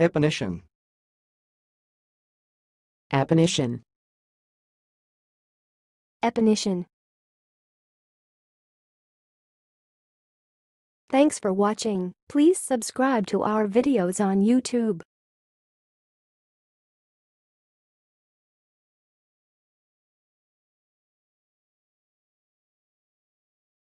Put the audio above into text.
Apparition. Apparition. Apparition. Thanks for watching. Please subscribe to our videos on YouTube.